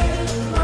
away.